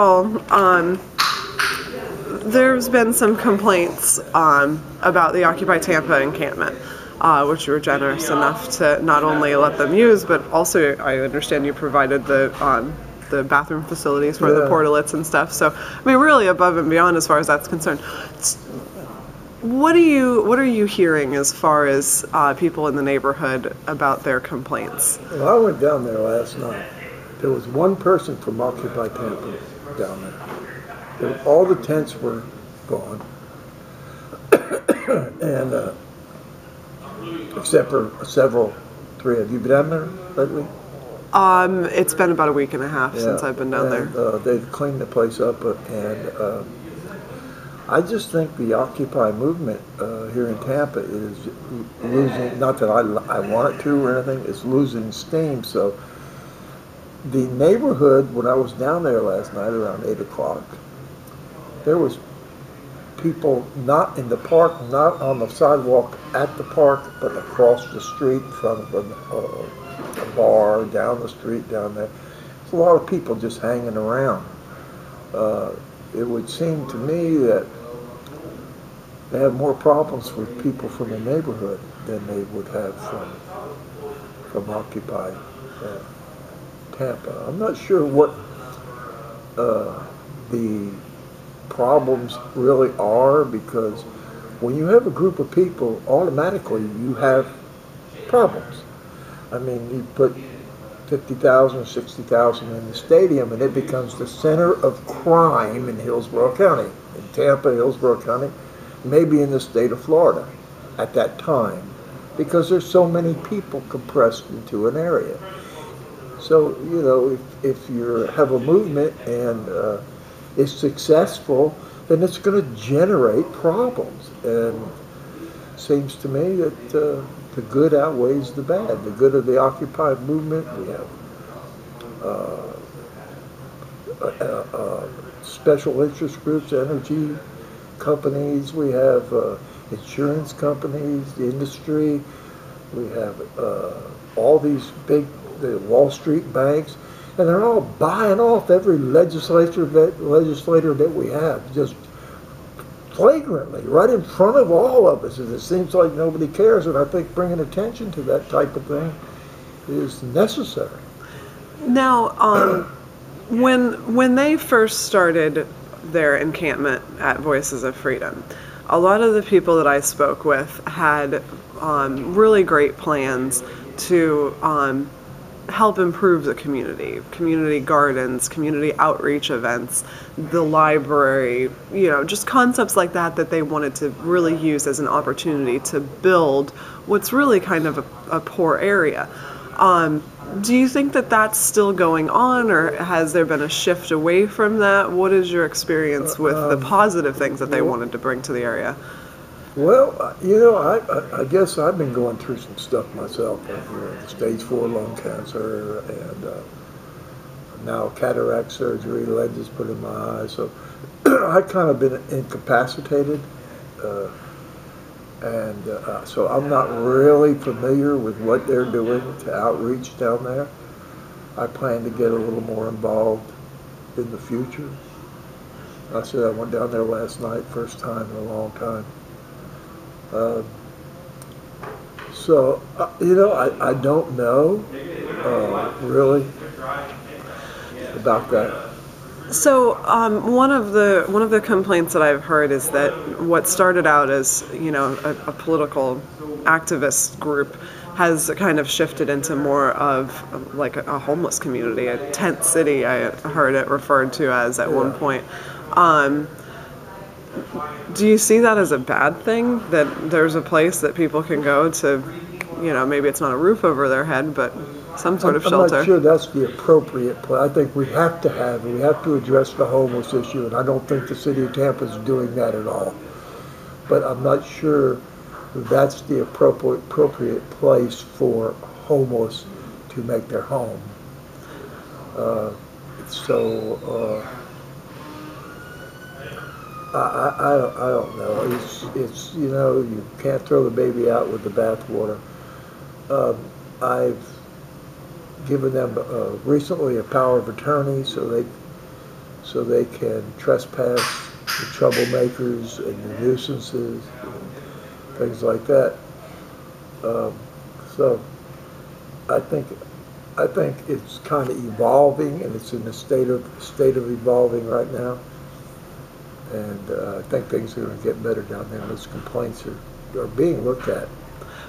Well, um, there's been some complaints um, about the Occupy Tampa encampment, uh, which you were generous enough to not only let them use, but also I understand you provided the um, the bathroom facilities for the portalets and stuff. So I mean, really above and beyond as far as that's concerned. What do you what are you hearing as far as uh, people in the neighborhood about their complaints? Well, I went down there last night. There was one person from Occupy Tampa down there. There- All the tents were gone. and, uh, except for several, three. Have you been down there lately? Um, it's been about a week and a half since I've been down there. Uh, they've cleaned the place up, uh, and uh, I just think the Occupy movement uh, here in Tampa is losing. Not that I, I want it to or anything. It's losing steam. So the neighborhood, when I was down there last night around eight o'clock, there was people not in the park, not on the sidewalk at the park, but across the street from a, a bar, down the street, down there. There's a lot of people just hanging around. Uh, it would seem to me that they have more problems with people from the neighborhood than they would have from from Occupy uh, Tampa. I'm not sure what uh, the problems really are because when you have a group of people, automatically you have problems. I mean, you put 50,000, 60,000 in the stadium and it becomes the center of crime in Hillsborough County, in Tampa, Hillsborough County, maybe in the state of Florida at that time because there's so many people compressed into an area. So, you know, if, if you have a movement and uh, successful, then it's going to generate problems. And seems to me that uh, the good outweighs the bad. The good of the Occupy movement, we have uh, uh, uh, special interest groups, energy companies, we have uh, insurance companies, the industry, we have all these big the Wall Street banks, and they're all buying off every legislator that legislator that we have, just flagrantly, right in front of all of us. And it seems like nobody cares, and I think bringing attention to that type of thing is necessary. Now, um, when when they first started their encampment at Voices of Freedom, a lot of the people that I spoke with had um, really great plans to um, help improve the community, community gardens, community outreach events, the library, you know, just concepts like that that they wanted to really use as an opportunity to build what's really kind of a, a poor area. Um, do you think that that's still going on, or has there been a shift away from that? What is your experience with the positive things that they wanted to bring to the area? Well, uh, you know, I, I, I guess I've been going through some stuff myself. uh, stage four lung cancer and uh, now cataract surgery, lenses put in my eyes. So I've kind of been incapacitated. Uh, and uh, so I'm not really familiar with what they're doing to outreach down there. I plan to get a little more involved in the future. I said I went down there last night, first time in a long time. Uh, so, uh, you know, I, I don't know uh, really about that. So um, one of the one of the complaints that I've heard is that what started out as you know a, a political activist group has kind of shifted into more of like a, a homeless community, a tent city. I heard it referred to as at one point. Um, do you see that as a bad thing? That there's a place that people can go to, you know, maybe it's not a roof over their head, but some sort of shelter I'm not sure that's the appropriate place. I think we have to have, we have to address the homeless issue, and I don't think the city of Tampa is doing that at all. But I'm not sure that's the appropriate, appropriate place for homeless to make their home. Uh, so, uh, I, I, I don't, know. It's, it's, you know, you can't throw the baby out with the bathwater. Um, I've given them uh, recently a power of attorney so they so they can trespass the troublemakers and the nuisances, and things like that. Um, So I think, I think it's kind of evolving and it's in a state of, state of evolving right now. And uh, I think things are gonna get better down there. Those complaints are, are being looked at.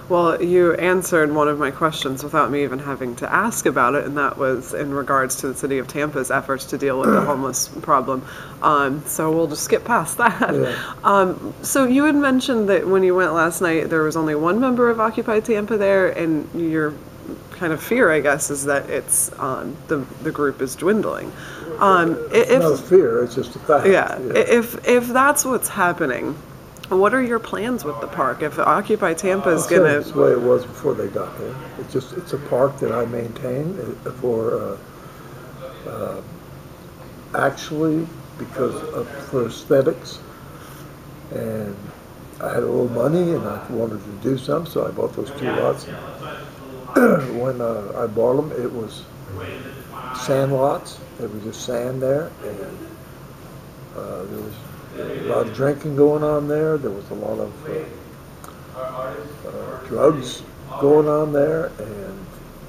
Well, you answered one of my questions without me even having to ask about it, and that was in regards to the city of Tampa's efforts to deal with the homeless problem. Um, so we'll just skip past that. Yeah. Um, so you had mentioned that when you went last night, there was only one member of Occupy Tampa there, and your kind of fear, I guess, is that it's um, the the group is dwindling. Um, i- if No fear, it's just a fact. yeah, i- if if that's what's happening, what are your plans with the park? If Occupy Tampa is gonna It's the way it was before they got there. It's just, it's a park that I maintain uh, for, uh, uh, actually, because of, for aesthetics. And I had a little money and I wanted to do something, so I bought those two lots. When uh, I bought them, it was sand lots. There was just sand there and uh, there was a lot of drinking going on there. There was a lot of uh, uh, drugs going on there, and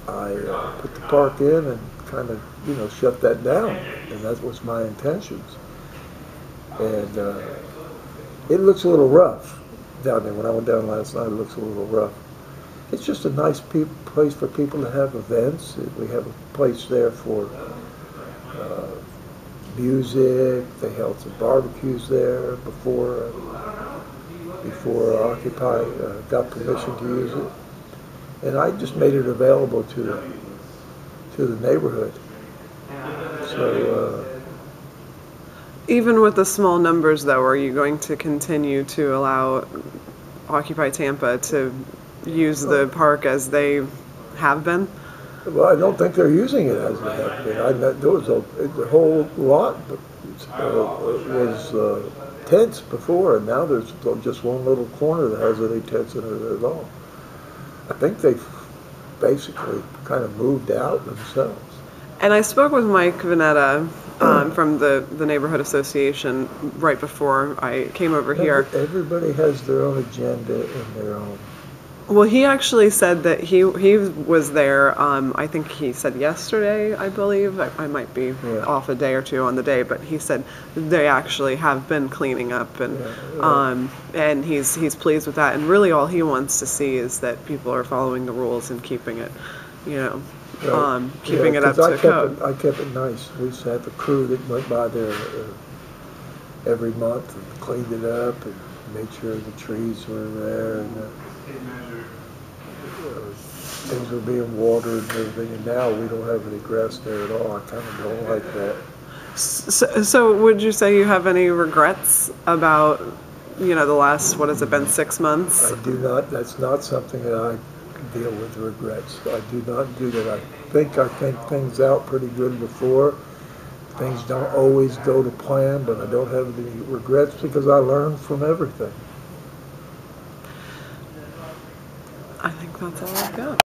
I uh, put the park in and kind of, you know, shut that down, and that was my intentions. And uh, it looks a little rough down there. When I went down last night, it looks a little rough. It's just a nice place for people to have events. We have a place there for uh, music. They held some barbecues there before uh, before Occupy uh, got permission to use it, and I just made it available to the to the neighborhood. So even with the small numbers though, are you going to continue to allow Occupy Tampa to use the park as they have been? well, I don't think they're using it as they have been. I know there was a the whole lot uh, was uh, tents before, and now there's just one little corner that has any tents in it at all. I think they've basically kind of moved out themselves. And I spoke with Mike Vanetta um, from the, the neighborhood association right before I came over here. Everybody has their own agenda and their own. Well, he actually said that he he was there. Um, I think he said yesterday, I believe. I, I might be Yeah. off a day or two on the day, but he said they actually have been cleaning up, and Yeah, yeah. um, and he's he's pleased with that. And really, all he wants to see is that people are following the rules and keeping it, you know, Right. um, keeping it up I to code. it- I kept it nice. We used to have a crew that went by there uh, every month and cleaned it up and made sure the trees were there and uh, things were being watered and everything. And now we don't have any grass there at all. I kind of don't like that. So, so would you say you have any regrets about, you know, the last what has it been six months? I do not, that's not something that I deal with regrets. I do not do that. I think I think things out pretty good before. Things don't always go to plan, but I don't have any regrets because I learn from everything. I think that's all I've got.